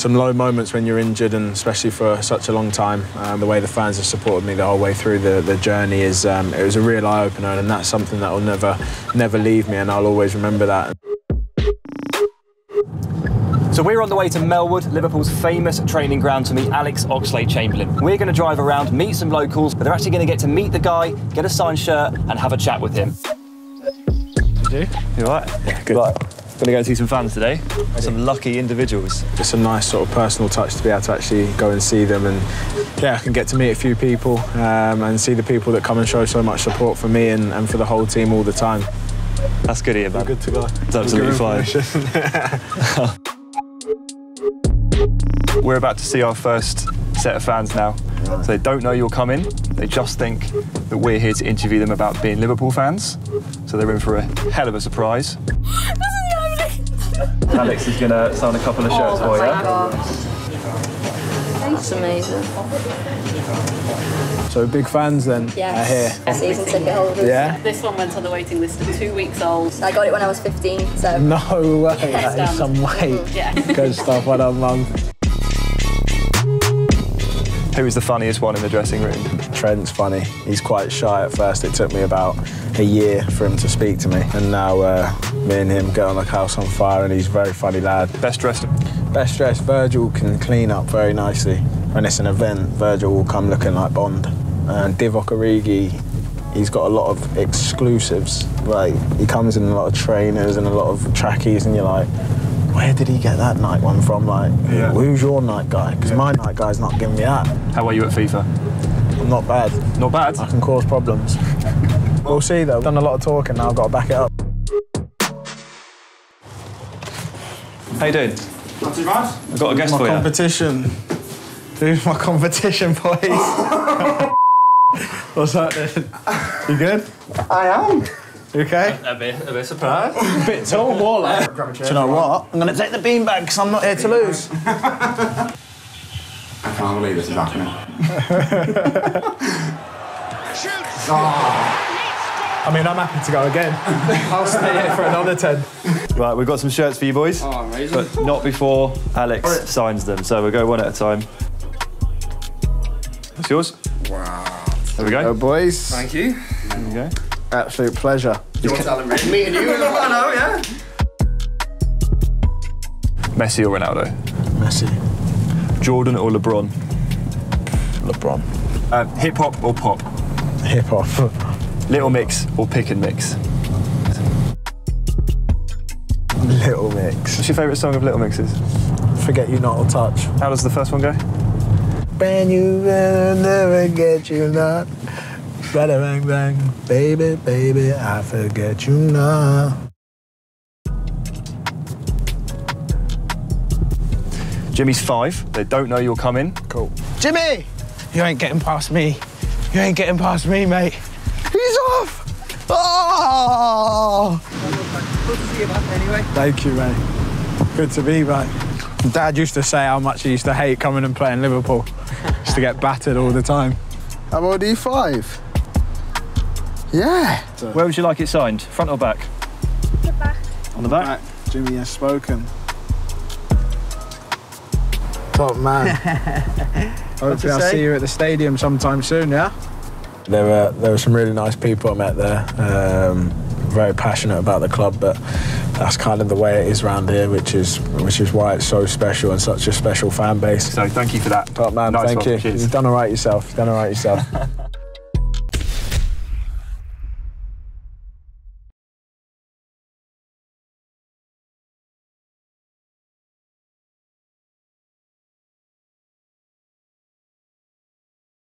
some low moments when you're injured, and especially for such a long time. Um, the way the fans have supported me the whole way through the, the journey is um, it was a real eye opener, and that's something that will never never leave me, and I'll always remember that. So we're on the way to Melwood, Liverpool's famous training ground to meet Alex Oxlade-Chamberlain. We're going to drive around, meet some locals, but they're actually going to get to meet the guy, get a signed shirt, and have a chat with him. You? You all right? Yeah, good. Right. Going to go and see some fans today. Some lucky individuals. It's a nice sort of personal touch to be able to actually go and see them, and yeah, I can get to meet a few people um, and see the people that come and show so much support for me and, and for the whole team all the time. That's good, Ian, man. Good to go. It's absolutely fine. We're about to see our first set of fans now. So they don't know you're coming. They just think that we're here to interview them about being Liverpool fans. So they're in for a hell of a surprise. Alex is going to sign a couple of shirts for Oh my you. gosh. That's amazing. So big fans then Yes. are here. Season ticket holders. Yeah? This one went on the waiting list at two weeks old. I got it when I was 15, so. No way. That is Stand. some weight. Yeah. Good stuff. Well done, mum. Who is the funniest one in the dressing room? Trent's funny. He's quite shy at first. It took me about a year for him to speak to me, and now uh, me and him get on like house on fire, and he's a very funny lad. Best dressed. Best dressed, Virgil can clean up very nicely. When it's an event, Virgil will come looking like Bond. And Divock Origi, he's got a lot of exclusives. Like he comes in a lot of trainers and a lot of trackies, and you're like, where did he get that Nike one from? Like, Yeah. who's your Nike guy? Because my Nike guy's not giving me that. How are you at FIFA? I'm not bad. Not bad. I can cause problems. We'll see though. Done a lot of talking now. I've got to back it up. How you doing? Not too bad. I've got a guest My for you. competition. Who's my competition, boys? What's that then? You good? I am. You okay? A bit, a bit surprised. bit tall, more like. Do you know what? I'm going to take the beanbag because I'm not here to lose. I can't believe this is happening. Ah. I mean, I'm happy to go again. I'll stay here for another 10. Right, we've got some shirts for you boys. Oh, amazing. But not before Alex signs them. So we'll go one at a time. That's yours. Wow. There we go. Oh, boys. Thank you. There we go. Absolute pleasure. You're telling me. Meeting you. I know, yeah. Messi or Ronaldo? Messi. Jordan or LeBron? LeBron. Uh, hip hop or pop? Hip hop. Little Mix or Pick and Mix? Little mix. What's your favourite song of Little Mix's? Forget you not or touch. How does the first one go? Brand you will never get you not. Bada bang bang, baby, baby, I forget you not. Jimmy's five. They don't know you're coming. Cool. Jimmy! You ain't getting past me. You ain't getting past me, mate. He's off! Oh! Good to see you back anyway. Thank you, mate. Good to be back. Dad used to say how much he used to hate coming and playing Liverpool. used to get battered all the time. I'm on E5. Yeah. Where would you like it signed? Front or back? The back. On the back. Jimmy has spoken. Top man. Hopefully I'll see you at the stadium sometime soon, yeah? There were there were some really nice people I met there. Um, very passionate about the club, but that's kind of the way it is around here, which is which is why it's so special and such a special fan base. So thank you for that. Top man, Nice thank one. you. Cheers. You've done all right yourself. You've done all right yourself.